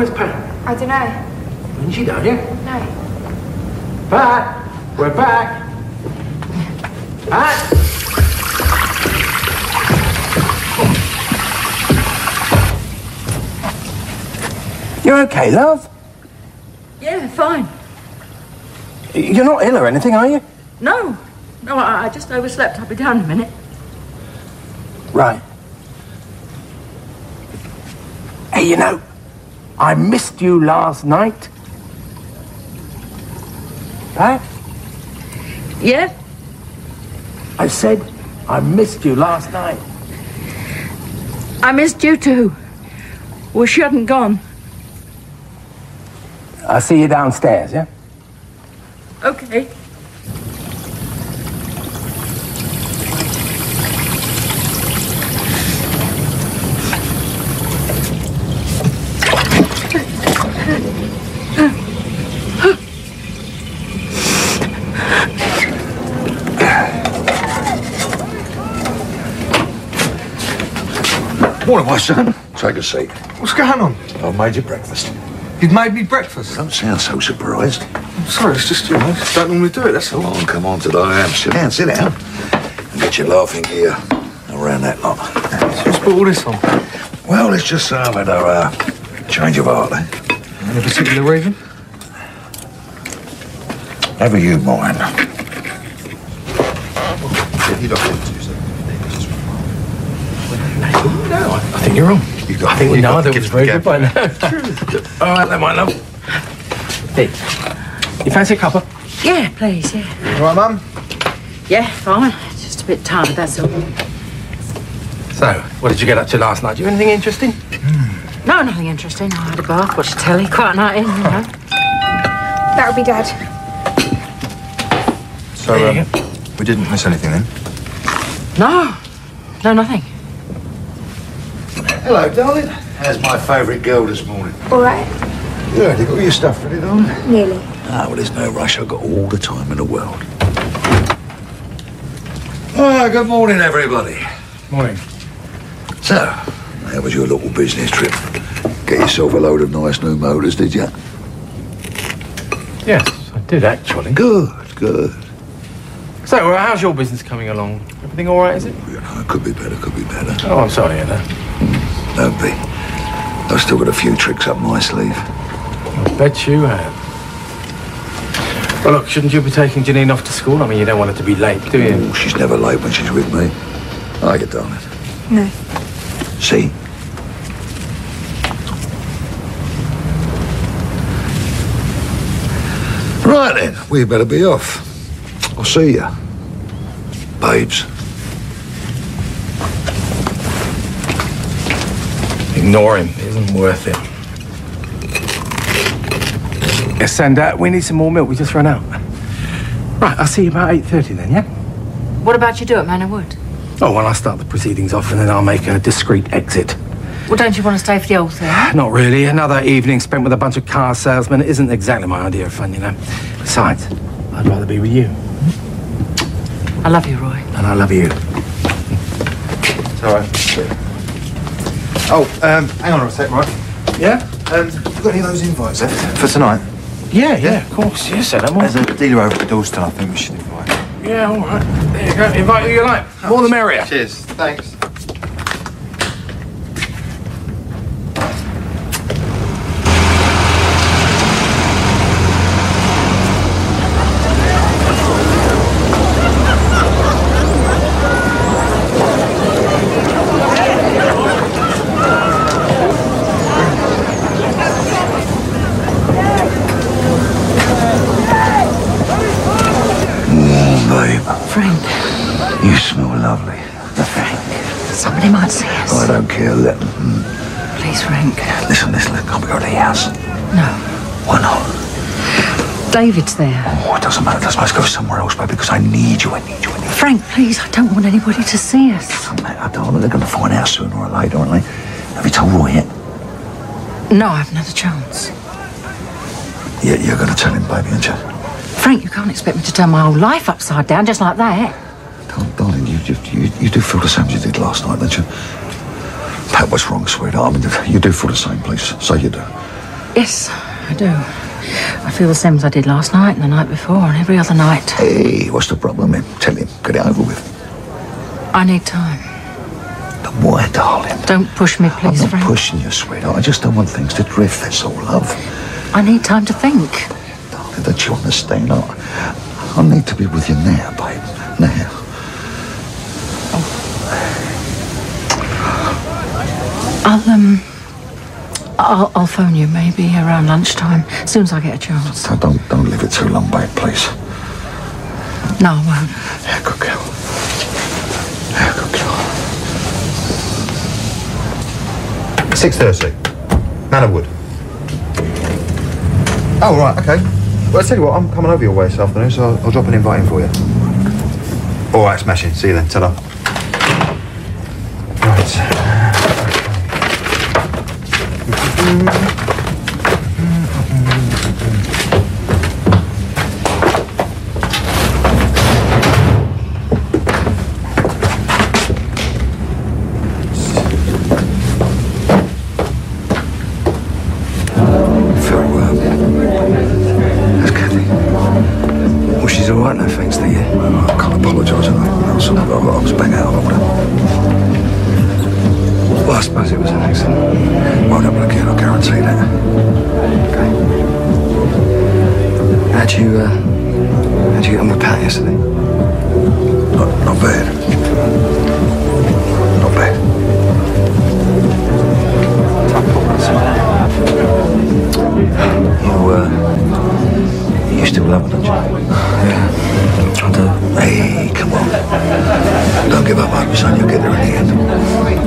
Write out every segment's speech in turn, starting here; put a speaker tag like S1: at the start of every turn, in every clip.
S1: where's Pat?
S2: I don't know.
S1: Isn't she down here?
S2: No.
S1: Pat! We're back! Pat! You're okay, love?
S3: Yeah, fine.
S1: You're not ill or anything, are you?
S3: No, no, I, I just overslept. I'll be down in a minute.
S1: Right. Hey, you know, I missed you last night. Pat?
S3: Yeah?
S1: I said I missed you last night.
S3: I missed you too. Wish you hadn't gone.
S1: I'll see you downstairs, yeah?
S3: Okay.
S4: Morning, my son. Take a seat.
S5: What's going on?
S4: I've made you breakfast.
S5: You've made me breakfast.
S4: Don't sound so surprised.
S5: I'm sorry, it's just, you know, don't normally do it, that's all.
S4: Come on, come on, today I am. Sit down, sit down. And get your laughing gear around that lot.
S5: Who's put all this on?
S4: Well, let's just have a uh, change of heart, eh?
S5: Any particular reason?
S4: Never you mind.
S1: No, I, I think you're wrong.
S4: You got,
S1: I think
S4: you
S1: neither
S4: got
S1: was
S4: kids
S1: very
S4: to
S1: good by now. All right, then, my love. Hey, you fancy a cuppa?
S3: Yeah, please, yeah.
S5: All right, Mum?
S3: Yeah, fine. Just a bit tired, that's all.
S1: So, what did you get up to last night? Do you have anything interesting?
S3: No, nothing interesting. I had a bath, watched telly, quite a night in, you know.
S2: That would be Dad.
S5: So, um, we didn't miss anything then?
S3: No, no, nothing.
S4: Hello, darling. How's my favourite girl this morning?
S2: All right.
S4: Good. You got all your stuff ready, darling?
S2: Nearly.
S4: Ah, well, there's no rush. I've got all the time in the world. Ah, good morning, everybody.
S1: Morning.
S4: So, how was your little business trip? Get yourself a load of nice new motors, did you?
S1: Yes, I did actually.
S4: Good, good.
S1: So, uh, how's your business coming along? Everything all right, is it?
S4: You know, it could be better, could be better.
S1: Oh, I'm sorry, to hear that.
S4: Don't be. I've still got a few tricks up my sleeve.
S1: I bet you have. Well, look, shouldn't you be taking Janine off to school? I mean, you don't want her to be late, do you?
S4: Oh, she's never late when she's with me. I get you, darling?
S2: No.
S4: See? Right then, we better be off. I'll see you. Babes.
S1: Ignore him. It isn't worth it. Yes, and uh, we need some more milk. We just ran out. Right, I'll see you about 8.30 then, yeah?
S3: What about you do at Manor Wood?
S1: Oh, well, I'll start the proceedings off and then I'll make a discreet exit.
S3: Well, don't you want to stay for the old thing?
S1: Not really. Another evening spent with a bunch of car salesmen isn't exactly my idea of fun, you know. Besides, I'd rather be with you.
S3: I love you, Roy.
S1: And I love you.
S5: It's all right. Oh, um, hang on a sec, right?
S1: Yeah?
S5: Um, you got any of those invites left for tonight?
S1: Yeah, yeah, of course. Yes, sir.
S5: There's a dealer over at Dalston I think we should invite.
S1: Yeah, all right. There you go. Invite who you like. More the merrier.
S5: Cheers. Thanks.
S4: Mm, babe,
S3: Frank,
S4: you smell lovely.
S3: Frank, somebody might see us.
S4: I don't care. Let them. Mm.
S3: Please, Frank.
S4: Listen, listen, listen. Can't we go to the house?
S3: No.
S4: Why not?
S3: David's there.
S4: Oh, it doesn't matter. Let's go somewhere else, babe, because I need you. I need you. I need you.
S3: Frank, please, I don't want anybody to see us.
S4: Oh, doesn't matter, darling. They're going to find out sooner or later, aren't they? Have you told Roy yet?
S3: No, I haven't had a chance.
S4: Yeah, you're going to tell him, baby, aren't you?
S3: Frank, you can't expect me to turn my whole life upside down just like that.
S4: Darling, darling you, you, you, you do feel the same as you did last night, don't you? Pat, what's wrong, sweetheart? I mean, you do feel the same, please. Say you do.
S3: Yes, I do. I feel the same as I did last night and the night before and every other night.
S4: Hey, what's the problem? Tell him. Get it over with.
S3: I need time.
S4: But why, darling?
S3: Don't push me, please, I'm
S4: not
S3: Frank.
S4: pushing you, sweetheart. I just don't want things to drift, that's all, love.
S3: I need time to think.
S4: Darling, don't you understand? I, I need to be with you now, babe. Now.
S3: I'll, um... I'll, I'll phone you maybe around lunchtime, as soon as I get a chance.
S4: So don't, don't leave it too long, babe, please.
S3: No, I won't.
S4: Yeah, good girl. Yeah, good girl.
S5: Six thirty. Manor Wood. Oh right, okay. Well, I tell you what, I'm coming over your way this afternoon, so I'll, I'll drop an invite in for you. All right, smashing. See you then. Ta-da. Right.
S1: All right now, thanks to you.
S4: I can't apologise. I, I, was, I was bang out of order.
S1: Well, I suppose it was an accident.
S4: Won't happen again, I guarantee that. Okay.
S1: How'd you, uh... How'd you get on with Pat yesterday?
S4: Not, not bad. Not bad.
S1: You, uh... You still love her, don't you? Yeah, I do.
S4: Hey, come on. Don't give up, hope, son. You'll get there in the end.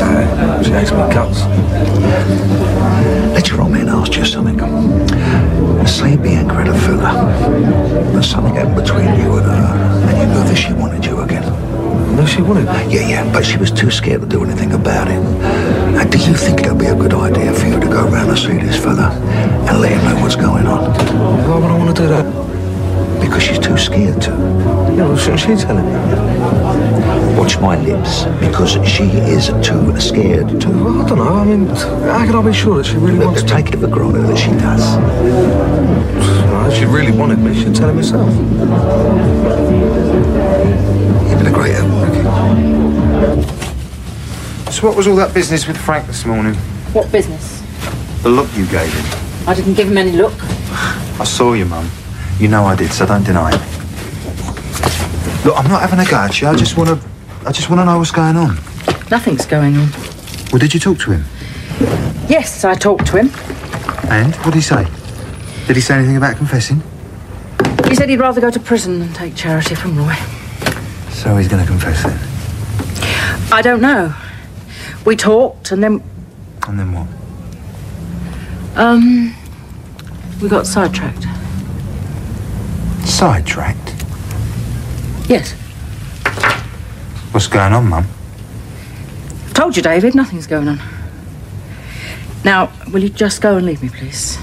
S1: Uh, she makes me guts.
S4: Let your old man ask you something. Say Bianca had a fella, but something happened between you and her, and you knew that she wanted you again.
S1: No, she wouldn't.
S4: Yeah, yeah, but she was too scared to do anything about it. Now, uh, do you think it'd be a good idea for you to go round and see this fella and let him know what's going on?
S1: Why would I want to do that?
S4: Because she's too scared to.
S1: Yeah, well, shouldn't she tell him?
S4: Watch my lips, because she is too scared to.
S1: Well, I don't know. I mean, how can I be sure that she really wants to?
S4: Take it for granted that she does.
S1: If she really wanted me, she'd tell him herself.
S4: You've been a great help, Ricky.
S5: So what was all that business with Frank this morning?
S3: What business?
S5: The look you gave him.
S3: I didn't give him any look.
S5: I saw you, Mum. You know I did, so don't deny it. Look, I'm not having a go at you. I just want to. I just want to know what's going on.
S3: Nothing's going on.
S5: Well, did you talk to him?
S3: Yes, I talked to him.
S5: And what did he say? Did he say anything about confessing?
S3: He said he'd rather go to prison than take charity from Roy.
S5: So he's going to confess then.
S3: I don't know. We talked and then,
S5: And then what?
S3: um, we got sidetracked.
S5: Sidetracked.
S3: Yes.
S5: What's going on, Mum?
S3: I've told you, David, nothing's going on. Now, will you just go and leave me, please?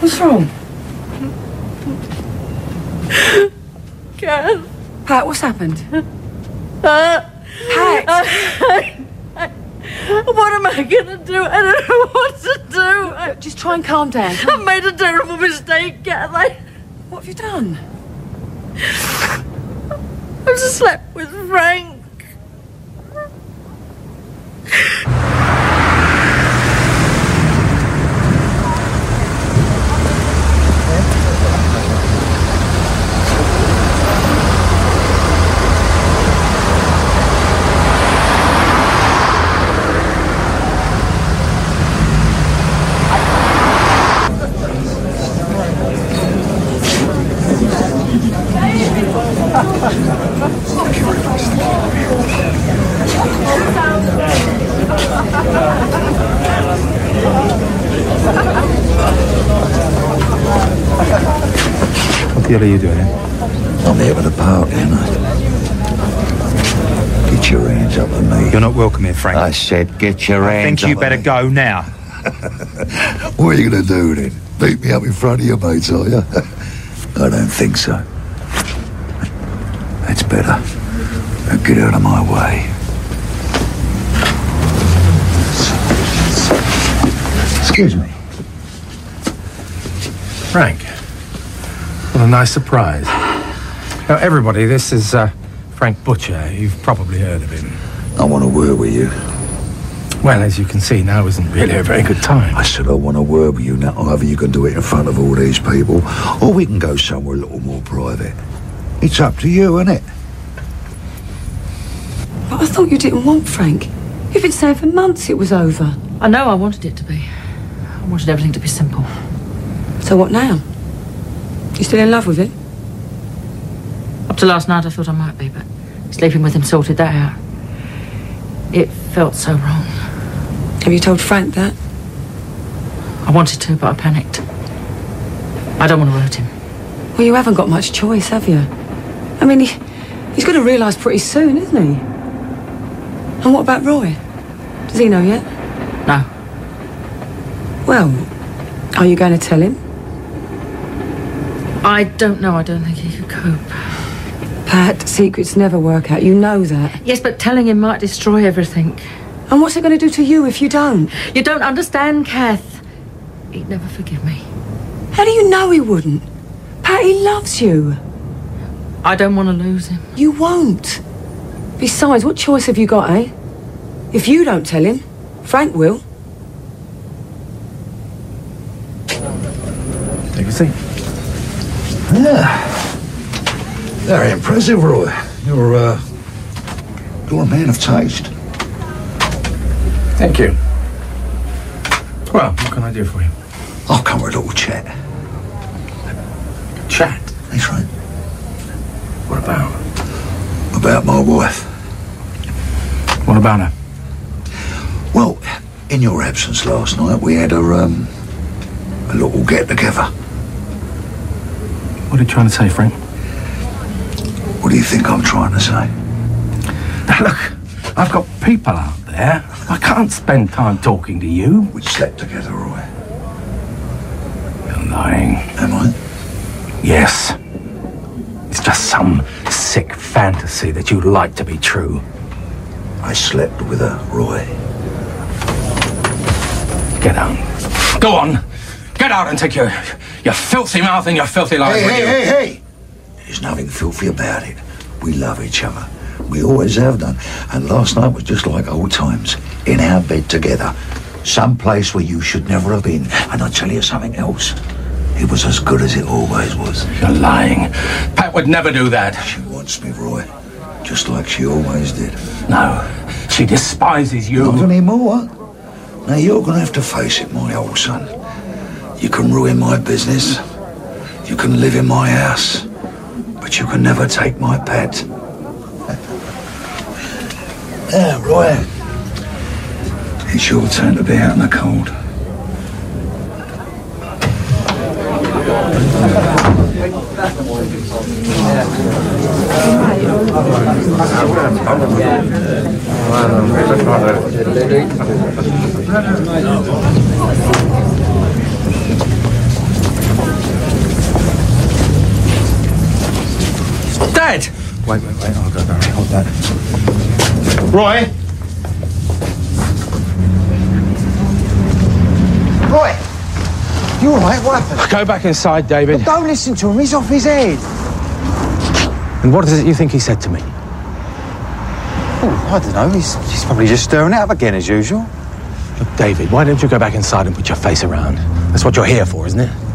S3: What's wrong?
S2: Ken.
S3: Happened?
S2: Uh, Pat.
S3: Uh, what am I gonna do? I don't know what to do. I,
S2: Just try and calm down.
S3: I've made a terrible mistake, Kath. I,
S2: What have you done?
S3: I just slept with Frank.
S5: Hell are you doing here?
S4: I'm here for the party, ain't I? Get your hands up on me.
S5: You're not welcome here, Frank.
S4: I said, get your hands up.
S5: I
S4: hands
S5: think you
S4: up
S5: better
S4: me.
S5: go now.
S4: What are you going to do then? Beat me up in front of your mates, are you? I don't think so. That's better. Now get out of my way. Excuse me.
S1: Frank. What a nice surprise. Now, everybody, this is uh, Frank Butcher. You've probably heard of him.
S4: I want a word with you.
S1: Well, as you can see, now isn't really a very good time.
S4: I said I want a word with you now. Either you can do it in front of all these people, or we can go somewhere a little more private. It's up to you, isn't it?
S2: But I thought you didn't want Frank. You've been saying for months it was over.
S3: I know I wanted it to be. I wanted everything to be simple.
S2: So what now? You still in love with him?
S3: Up to last night, I thought I might be, but sleeping with him sorted that out. It felt so wrong.
S2: Have you told Frank that?
S3: I wanted to, but I panicked. I don't want to hurt him.
S2: Well, you haven't got much choice, have you? I mean, he, he's going to realise pretty soon, isn't he? And what about Roy? Does he know yet?
S3: No.
S2: Well, are you going to tell him?
S3: I don't know. I don't think he could cope.
S2: Pat, secrets never work out. You know that.
S3: Yes, but telling him might destroy everything.
S2: And what's it going to do to you if you don't?
S3: You don't understand, Kath. He'd never forgive me.
S2: How do you know he wouldn't? Pat, he loves you.
S3: I don't want to lose him.
S2: You won't. Besides, what choice have you got, eh? If you don't tell him, Frank will.
S1: Take a seat.
S4: Very impressive, Roy. You're, uh, you're a man of taste.
S1: Thank you. Well, what can I do for you?
S4: I'll come with a little chat.
S1: Chat.
S4: That's right.
S1: What about?
S4: About my wife.
S1: What about her?
S4: Well, in your absence last night, we had a, um, a little get-together.
S1: What are you trying to say, Frank?
S4: What do you think I'm trying to say?
S1: Now, look, I've got people out there. I can't spend time talking to you.
S4: We slept together, Roy.
S1: You're lying.
S4: Am I?
S1: Yes. It's just some sick fantasy that you'd like to be true.
S4: I slept with her, Roy.
S1: Get out. Go on. Get out and take your your filthy mouth and your filthy lies
S4: Hey, hey,
S1: you.
S4: hey, hey! There's nothing filthy about it. We love each other. We always have done. And last night was just like old times. In our bed together. Some place where you should never have been. And I'll tell you something else. It was as good as it always was.
S1: You're lying. Pat would never do that.
S4: She wants me, Roy. Just like she always did.
S1: No. She despises you.
S4: Not anymore. Now you're going to have to face it, my old son. You can ruin my business. You can live in my house. But you can never take my pet. yeah, Roy. It's your turn to be out in the cold.
S1: Dad!
S5: Wait, wait, wait. I'll go, Barry. Hold that.
S1: Roy!
S6: Roy! You alright? What happened?
S1: Go back inside, David.
S6: Don't listen to him, he's off his head.
S1: And what is it you think he said to me?
S6: Oh, I don't know, he's, he's probably just stirring it up again as usual.
S1: Look, David, why don't you go back inside and put your face around? That's what you're here for, isn't it?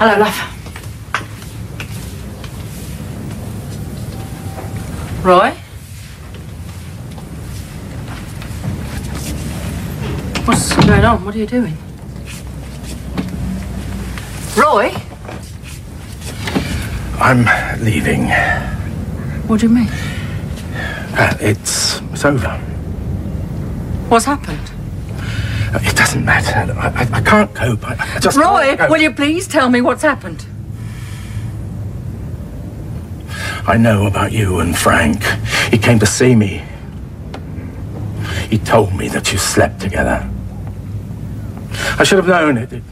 S3: Hello, love. Roy? What's going on? What are you doing? Roy?
S1: I'm leaving.
S3: What do you mean?
S1: Uh, it's, it's over.
S3: What's happened?
S1: It doesn't matter. I, I, I can't cope. I, I just
S3: Roy, will you please tell me what's happened?
S1: I know about you and Frank. He came to see me. He told me that you slept together. I should have known it. It,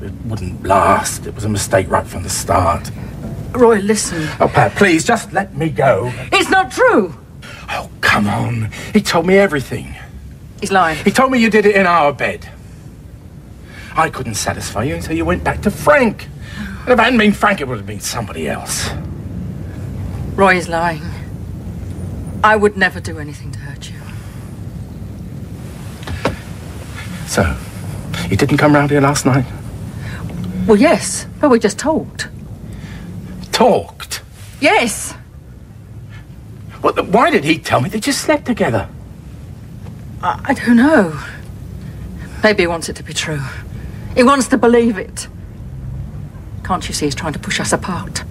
S1: it wouldn't last. It was a mistake right from the start.
S3: Roy, listen.
S1: Oh, Pat, please, just let me go.
S3: It's not true.
S1: Oh, come on. He told me everything.
S3: He's lying.
S1: He told me you did it in our bed. I couldn't satisfy you until you went back to Frank. And if it hadn't been Frank, it would have been somebody else.
S3: Roy is lying. I would never do anything to hurt you.
S1: So, you didn't come round here last night?
S3: Well, yes, but we just talked.
S1: Talked?
S3: Yes.
S1: What the, why did he tell me that you slept together?
S3: I, I don't know. Maybe he wants it to be true. He wants to believe it. Can't you see he's trying to push us apart?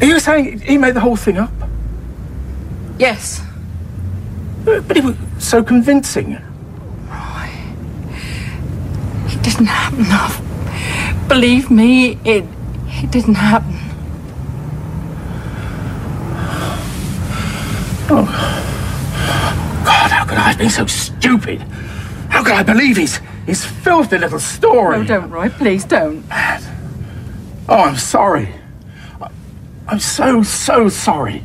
S1: Are you saying he made the whole thing up?
S3: Yes.
S1: But he was so convincing.
S3: It didn't happen. Believe me, it it didn't happen.
S1: God, how could I have been so stupid? How could I believe his, his filthy little story?
S3: No, don't, Roy. Please don't.
S1: Oh, I'm sorry. I'm so, so sorry.